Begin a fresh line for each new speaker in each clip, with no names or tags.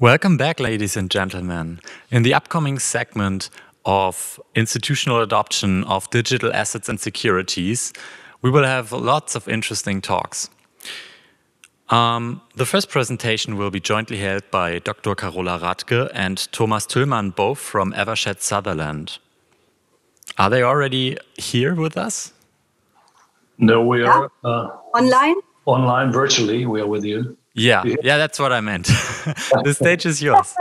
Welcome back, ladies and gentlemen. In the upcoming segment of institutional adoption of digital assets and securities, we will have lots of interesting talks. Um, the first presentation will be jointly held by Dr. Carola Rathke and Thomas Tüllmann, both from Eversheds Sutherland. Are they already here with us?
No, we are
uh, online.
Online, virtually, we are with you.
Yeah, yeah, that's what I meant. the stage is yours.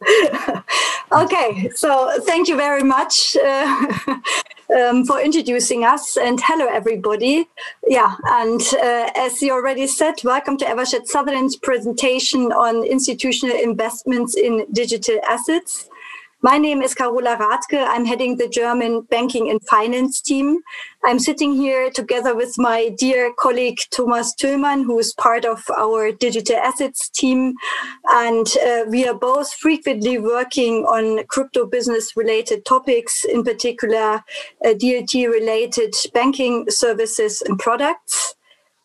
okay, so thank you very much uh, um, for introducing us, and hello everybody. Yeah, and uh, as you already said, welcome to Eversheds Sutherland's presentation on institutional investments in digital assets. My name is Carola Rathke. I'm heading the German banking and finance team. I'm sitting here together with my dear colleague Thomas Tüllmann, who is part of our digital assets team. And uh, we are both frequently working on crypto business related topics, in particular, uh, DLT related banking services and products.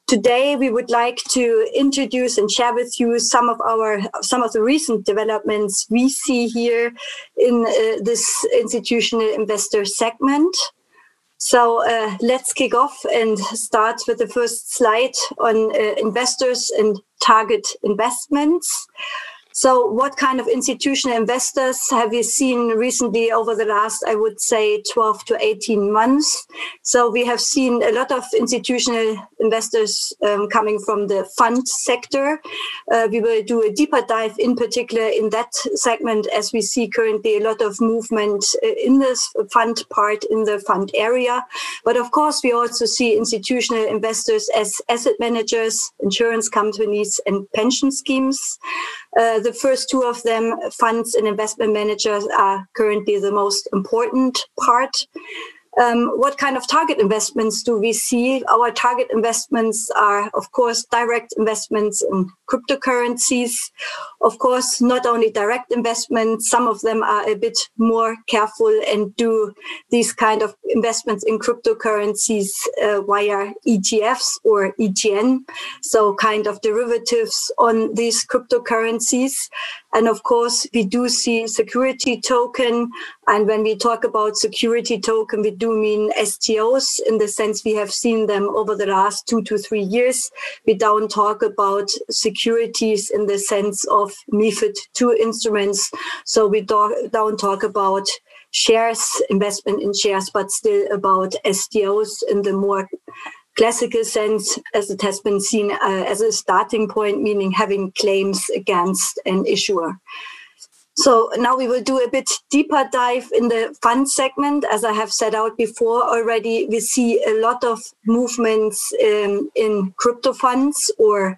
Today, we would like to introduce and share with you some of our some of the recent developments we see here in uh, this institutional investor segment. So uh, let's kick off and start with the first slide on uh, investors and target investments. So, what kind of institutional investors have you seen recently over the last, I would say, 12 to 18 months? So, we have seen a lot of institutional investors um, coming from the fund sector. Uh, we will do a deeper dive, in particular, in that segment, as we see currently a lot of movement uh, in this fund part, in the fund area. But of course, we also see institutional investors as asset managers, insurance companies, and pension schemes. Uh, the first two of them, funds and investment managers, are currently the most important part. Um, what kind of target investments do we see? Our target investments are, of course, direct investments in cryptocurrencies. Of course, not only direct investments, some of them are a bit more careful and do these kind of investments in cryptocurrencies uh, via ETFs or ETN, so kind of derivatives on these cryptocurrencies. And of course, we do see security token. And when we talk about security token, we do mean STOs in the sense we have seen them over the last two to three years. We don't talk about securities in the sense of MIFID II instruments. So we don't talk about shares, investment in shares, but still about STOs in the more classical sense, as it has been seen uh, as a starting point, meaning having claims against an issuer. So now we will do a bit deeper dive in the fund segment. As I have set out before already, we see a lot of movements um, in crypto funds or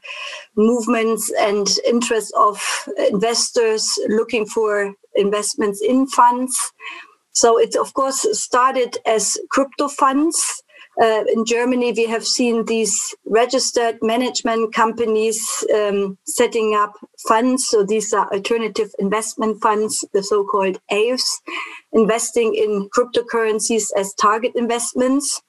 movements and interest of investors looking for investments in funds. So it of course started as crypto funds uh, in Germany, we have seen these registered management companies um, setting up funds. So these are alternative investment funds, the so-called AIFs, investing in cryptocurrencies as target investments.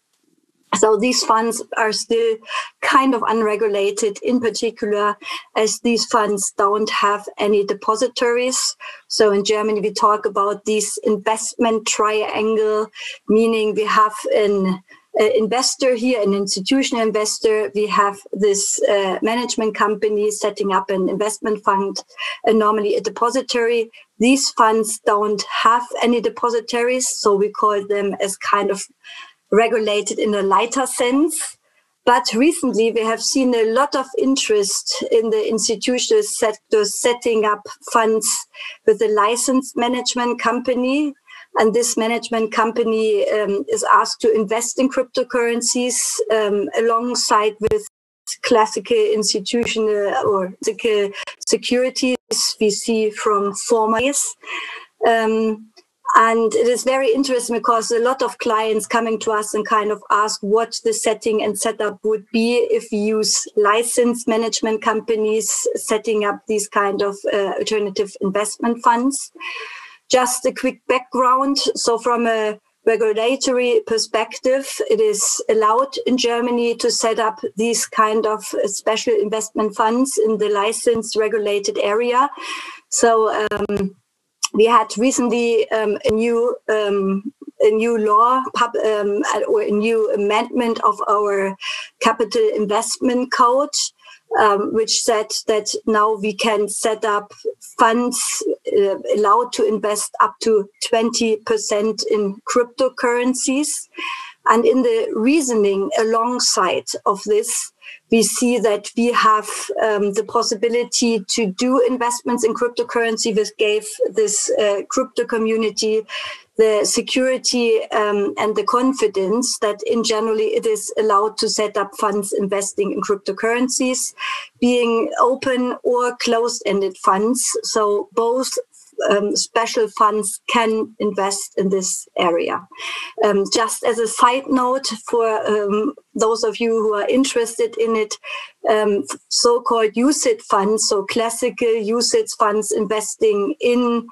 So these funds are still kind of unregulated, in particular, as these funds don't have any depositories. So in Germany, we talk about this investment triangle, meaning we have an investor here, an institutional investor. We have this uh, management company setting up an investment fund, and normally a depository. These funds don't have any depositories, so we call them as kind of regulated in a lighter sense. But recently, we have seen a lot of interest in the institutional sector setting up funds with a licensed management company and this management company um, is asked to invest in cryptocurrencies um, alongside with classical institutional or securities we see from former years. Um, and it is very interesting because a lot of clients coming to us and kind of ask what the setting and setup would be if we use licensed management companies setting up these kind of uh, alternative investment funds. Just a quick background. So from a regulatory perspective, it is allowed in Germany to set up these kind of special investment funds in the licensed regulated area. So um, we had recently um, a new um, a new law pub, um, or a new amendment of our capital investment code, um, which said that now we can set up funds uh, allowed to invest up to 20% in cryptocurrencies. And in the reasoning alongside of this, we see that we have um, the possibility to do investments in cryptocurrency, which gave this uh, crypto community the security um, and the confidence that in generally it is allowed to set up funds investing in cryptocurrencies, being open or closed-ended funds. So both um, special funds can invest in this area. Um, just as a side note for um, those of you who are interested in it, um, so-called UCITS funds, so classical UCITS funds investing in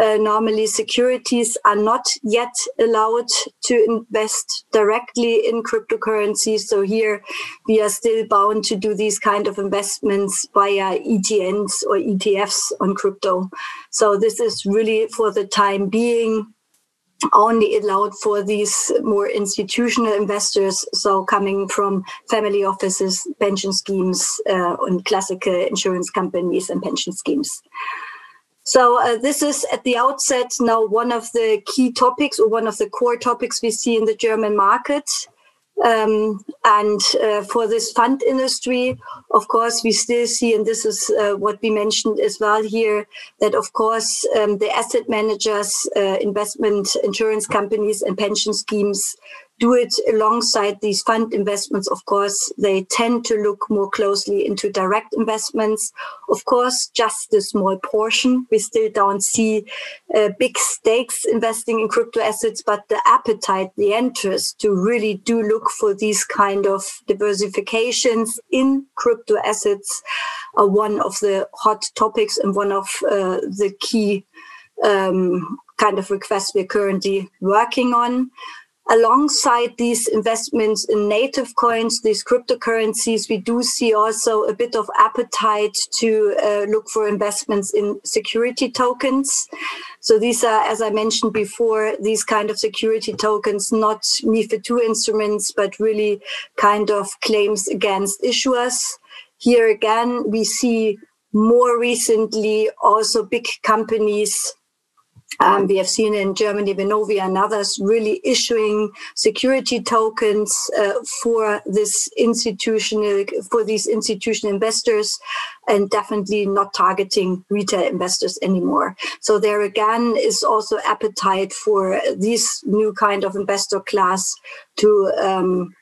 uh, normally securities are not yet allowed to invest directly in cryptocurrencies. So here we are still bound to do these kind of investments via ETNs or ETFs on crypto. So this is really for the time being only allowed for these more institutional investors, so coming from family offices, pension schemes, uh, and classical insurance companies and pension schemes. So uh, this is at the outset now one of the key topics or one of the core topics we see in the German market. Um, and uh, for this fund industry, of course, we still see, and this is uh, what we mentioned as well here, that of course um, the asset managers, uh, investment insurance companies, and pension schemes do it alongside these fund investments. Of course, they tend to look more closely into direct investments. Of course, just a small portion. We still don't see uh, big stakes investing in crypto assets, but the appetite, the interest to really do look for these kind of diversifications in crypto assets are one of the hot topics and one of uh, the key um, kind of requests we're currently working on alongside these investments in native coins, these cryptocurrencies, we do see also a bit of appetite to uh, look for investments in security tokens. So these are, as I mentioned before, these kind of security tokens, not MiFID II instruments, but really kind of claims against issuers. Here again, we see more recently also big companies um, we have seen in Germany, Vonovia and others really issuing security tokens uh, for this institutional, for these institutional investors and definitely not targeting retail investors anymore. So there again is also appetite for this new kind of investor class to um,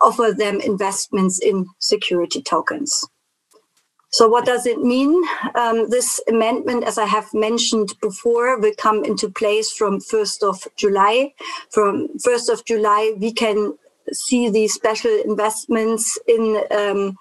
offer them investments in security tokens. So what does it mean? Um, this amendment, as I have mentioned before, will come into place from 1st of July. From 1st of July, we can see these special investments in um,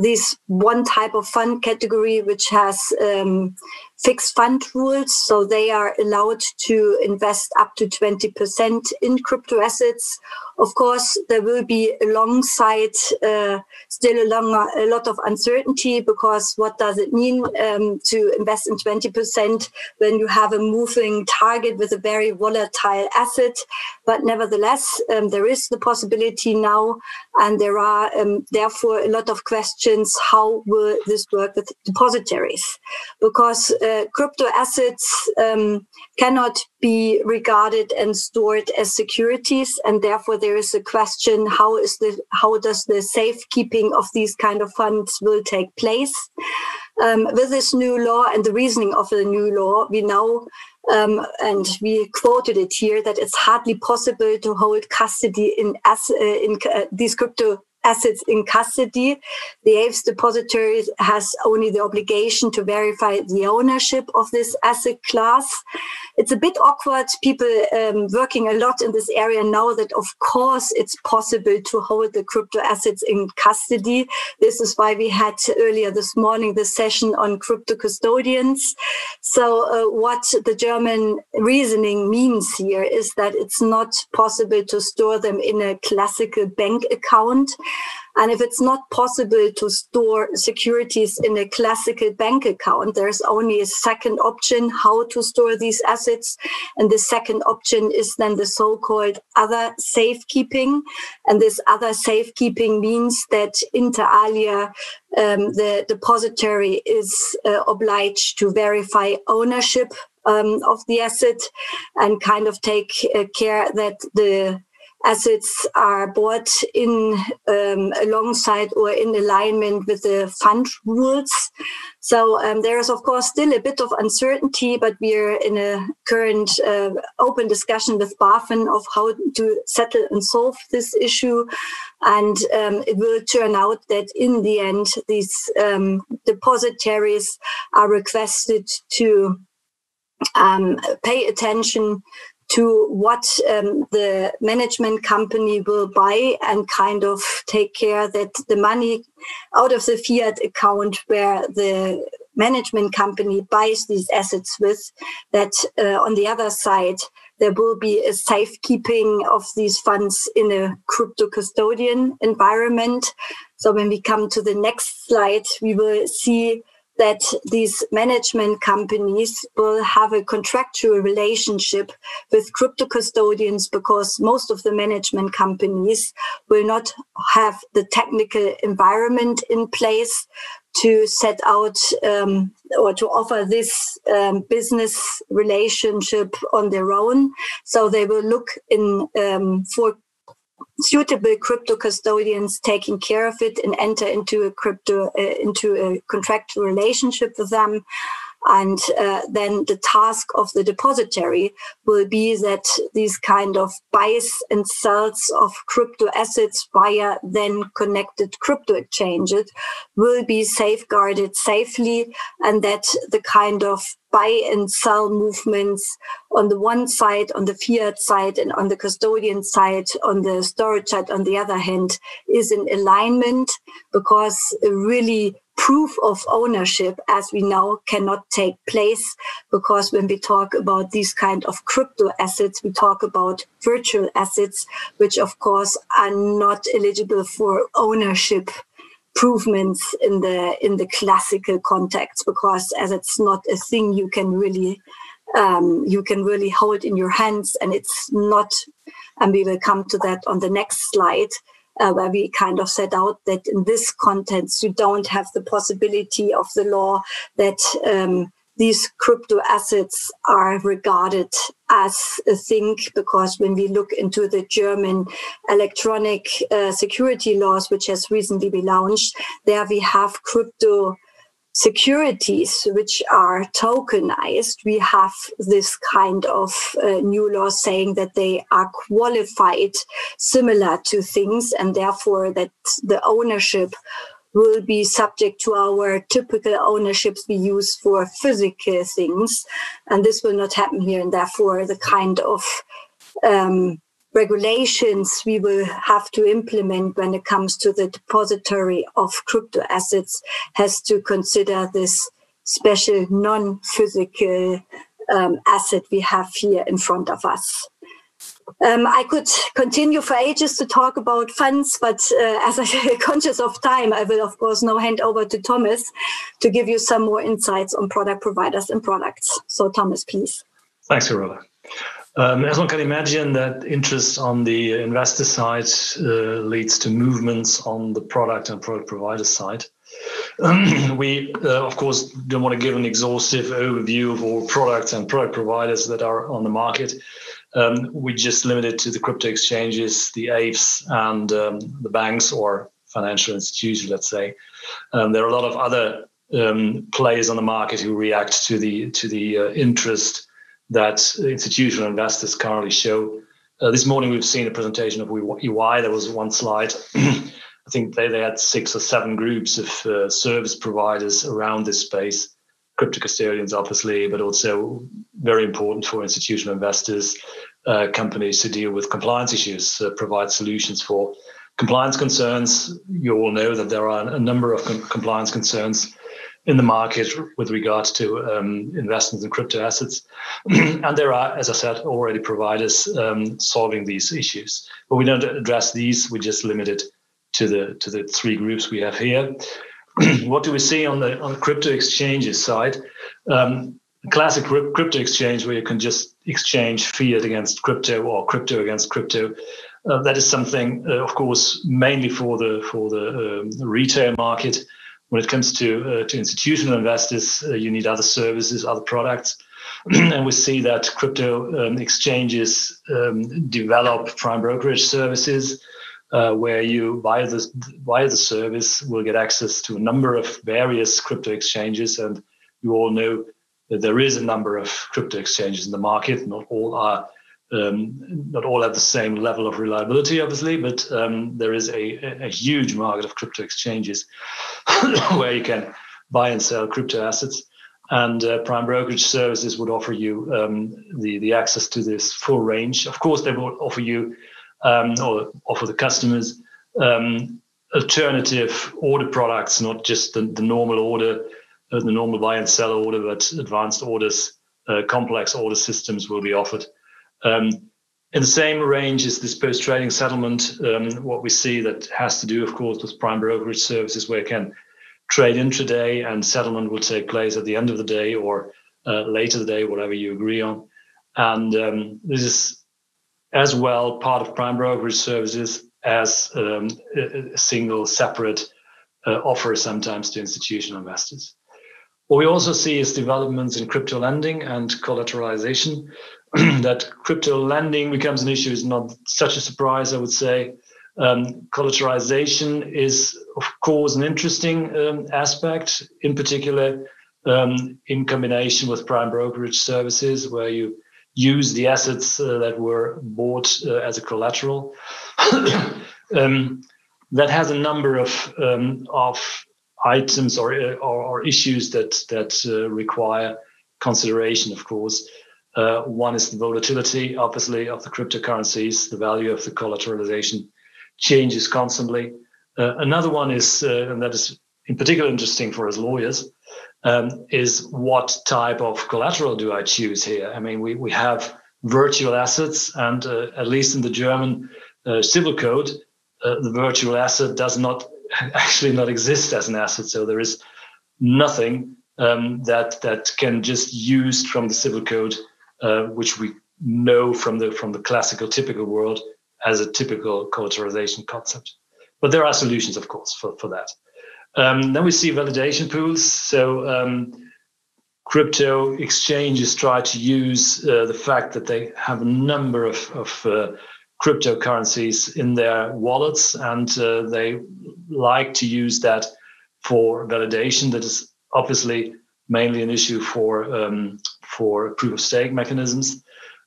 this one type of fund category, which has um, fixed fund rules. So they are allowed to invest up to 20% in crypto assets. Of course, there will be alongside uh, still a, longer, a lot of uncertainty because what does it mean um, to invest in 20% when you have a moving target with a very volatile asset? But nevertheless, um, there is the possibility now, and there are um, therefore a lot of questions how will this work with depositories? Because uh, crypto assets um, cannot be regarded and stored as securities, and therefore there is a question: how is the how does the safekeeping of these kind of funds will take place? Um, with this new law and the reasoning of the new law, we know um, and we quoted it here that it's hardly possible to hold custody in, as, uh, in uh, these crypto assets in custody. The AIFS depository has only the obligation to verify the ownership of this asset class. It's a bit awkward. People um, working a lot in this area know that, of course, it's possible to hold the crypto assets in custody. This is why we had earlier this morning the session on crypto custodians. So, uh, what the German reasoning means here is that it's not possible to store them in a classical bank account And if it's not possible to store securities in a classical bank account, there's only a second option how to store these assets. And the second option is then the so called other safekeeping. And this other safekeeping means that inter alia, um, the depository is uh, obliged to verify ownership um, of the asset and kind of take uh, care that the assets are bought in um, alongside or in alignment with the fund rules. So um, there is, of course, still a bit of uncertainty, but we are in a current uh, open discussion with BaFin of how to settle and solve this issue. And um, it will turn out that in the end, these um, depositaries are requested to um, pay attention to what um, the management company will buy and kind of take care that the money out of the fiat account where the management company buys these assets with, that uh, on the other side, there will be a safekeeping of these funds in a crypto custodian environment. So when we come to the next slide, we will see that these management companies will have a contractual relationship with crypto custodians because most of the management companies will not have the technical environment in place to set out um, or to offer this um, business relationship on their own. So they will look in um, for suitable crypto custodians taking care of it and enter into a crypto uh, into a contractual relationship with them and uh, then the task of the depository will be that these kind of buys and sells of crypto assets via then connected crypto exchanges will be safeguarded safely and that the kind of buy and sell movements on the one side, on the fiat side, and on the custodian side, on the storage side, on the other hand, is in alignment because really proof of ownership as we know cannot take place because when we talk about these kind of crypto assets we talk about virtual assets which of course are not eligible for ownership improvements in the in the classical context because as it's not a thing you can really um, you can really hold in your hands and it's not and we will come to that on the next slide uh, where we kind of set out that in this context, you don't have the possibility of the law that um, these crypto assets are regarded as a thing because when we look into the German electronic uh, security laws, which has recently been launched, there we have crypto securities which are tokenized, we have this kind of uh, new law saying that they are qualified similar to things and therefore that the ownership will be subject to our typical ownerships we use for physical things. And this will not happen here. And therefore, the kind of um, regulations we will have to implement when it comes to the depository of crypto assets has to consider this special non-physical um, asset we have here in front of us. Um, I could continue for ages to talk about funds, but uh, as I'm conscious of time, I will of course now hand over to Thomas to give you some more insights on product providers and products. So Thomas, please.
Thanks, Carola. Um, as one can imagine, that interest on the investor side uh, leads to movements on the product and product provider side. Um, we, uh, of course, don't want to give an exhaustive overview of all products and product providers that are on the market. Um, we just limit it to the crypto exchanges, the AIFs, and um, the banks or financial institutions, let's say. Um, there are a lot of other um, players on the market who react to the to the uh, interest that institutional investors currently show. Uh, this morning we've seen a presentation of EY. There was one slide. I think they, they had six or seven groups of uh, service providers around this space, crypto custodians, obviously, but also very important for institutional investors, uh, companies to deal with compliance issues, uh, provide solutions for compliance concerns. You all know that there are a number of com- compliance concerns in the market with regards to um, investments in crypto assets. and there are, as I said, already providers um, solving these issues. But we don't address these, we just limit it to the to the three groups we have here. what do we see on the on the crypto exchanges side? Um, classic crypto exchange where you can just exchange fiat against crypto or crypto against crypto. Uh, that is something, uh, of course, mainly for the for the um, retail market. When it comes to uh, to institutional investors, uh, you need other services, other products, and we see that crypto um, exchanges um, develop prime brokerage services. Uh, where you via the via the service will get access to a number of various crypto exchanges, and you all know that there is a number of crypto exchanges in the market. Not all are um, not all have the same level of reliability, obviously, but um, there is a, a, huge market of crypto exchanges where you can buy and sell crypto assets. And uh, prime brokerage services would offer you um, the, the access to this full range. Of course, they will offer you um, or offer the customers um, alternative order products, not just the, the normal order, uh, the normal buy and sell order, but advanced orders, uh, complex order systems will be offered. Um, in the same range as this post-trading settlement, um, what we see that has to do, of course, with prime brokerage services where you can trade intraday and settlement will take place at the end of the day or uh, later the day, whatever you agree on. And um, this is as well part of prime brokerage services as um, a, single separate uh, offer sometimes to institutional investors. What we also see is developments in crypto lending and collateralization. that crypto lending becomes an issue is not such a surprise, I would say. Um, collateralization is, of course, an interesting um, aspect, in particular um, in combination with prime brokerage services, where you use the assets uh, that were bought uh, as a collateral. Um, that has a number of um, of items or, uh, or, or issues that that uh, require consideration, of course. Uh, one is the volatility, obviously, of the cryptocurrencies. The value of the collateralization changes constantly. Uh, another one is, uh, and that is in particular interesting for us lawyers, um, is what type of collateral do I choose here? I mean, we, we have virtual assets, and uh, at least in the German uh, civil code, uh, the virtual asset does not actually not exist as an asset. So there is nothing um, that that can just used from the civil code uh, which we know from the from the classical typical world as a typical collateralization concept. But there are solutions, of course, for, for that. Um, then we see validation pools. So um, crypto exchanges try to use uh, the fact that they have a number of, of uh, cryptocurrencies in their wallets, and uh, they like to use that for validation. That is obviously mainly an issue for um, for proof of stake mechanisms,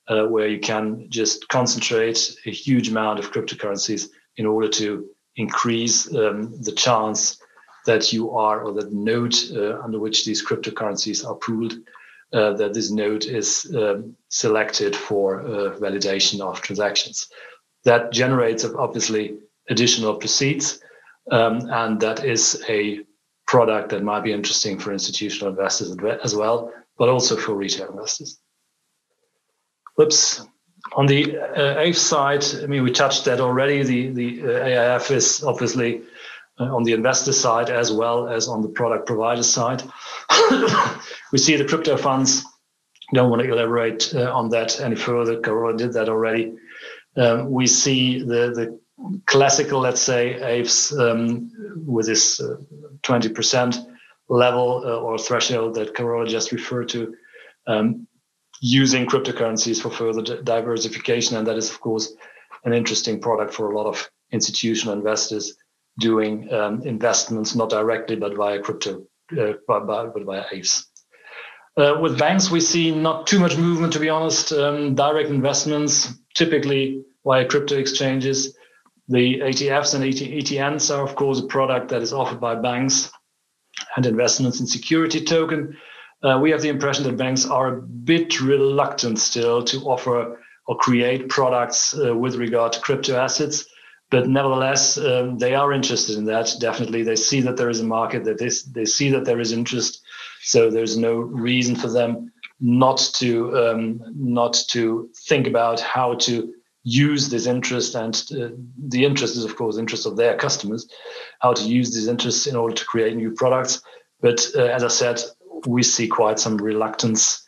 uh, where you can just concentrate a huge amount of cryptocurrencies in order to increase um, the chance that you are, or that node uh, under which these cryptocurrencies are pooled, uh, that this node is um, selected for uh, validation of transactions. That generates obviously additional proceeds, um, and that is a product that might be interesting for institutional investors as well, but also for retail investors. Whoops. On the uh, AIF side, I mean, we touched that already. The, the uh, AIF is obviously uh, on the investor side as well as on the product provider side. we see the crypto funds. Don't want to elaborate uh, on that any further. Carola did that already. Um, we see the, the classical, let's say, AIFs um, with this uh, 20% level uh, or threshold that Carola just referred to, um, using cryptocurrencies for further diversification. And that is, of course, an interesting product for a lot of institutional investors doing um, investments not directly but via crypto, uh, but, but via AIFs. Uh, with banks, we see not too much movement, to be honest. Um, direct investments, typically via crypto exchanges. The ETFs and ETNs are, of course, a product that is offered by banks and investments in security token. Uh, we have the impression that banks are a bit reluctant still to offer or create products uh, with regard to crypto assets. But nevertheless, um, they are interested in that. Definitely, they see that there is a market, that they, they see that there is interest. So there's no reason for them not to um, not to think about how to use this interest and uh, the interest is of course interest of their customers how to use these interests in order to create new products. But uh, as i said we see quite some reluctance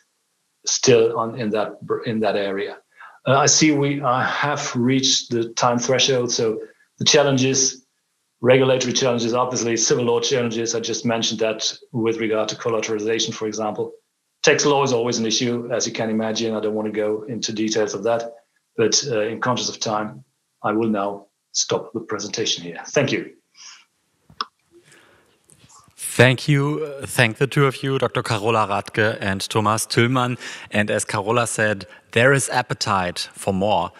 still on in that in that area. Uh, i see we uh, have reached the time threshold. So the challenges regulatory challenges obviously civil law challenges. I just mentioned that with regard to collateralization for example. Tax law is always an issue as you can imagine. I don't want to go into details of that but uh, in conscious of time, I will now stop the presentation here. Thank you.
Thank you. Thank the two of you, Dr. Carola Rathke and Thomas Tüllmann. And as Carola said, there is appetite for more.